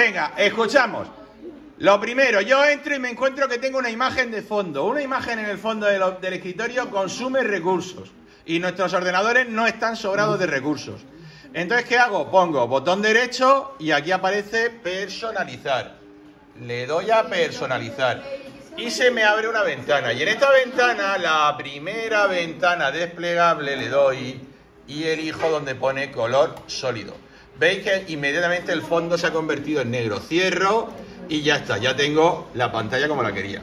Venga, escuchamos. Lo primero, yo entro y me encuentro que tengo una imagen de fondo. Una imagen en el fondo del escritorio consume recursos. Y nuestros ordenadores no están sobrados de recursos. Entonces, ¿qué hago? Pongo botón derecho y aquí aparece personalizar. Le doy a personalizar. Y se me abre una ventana. Y en esta ventana, la primera ventana desplegable, le doy y elijo donde pone color sólido. Veis que inmediatamente el fondo se ha convertido en negro. Cierro y ya está. Ya tengo la pantalla como la quería.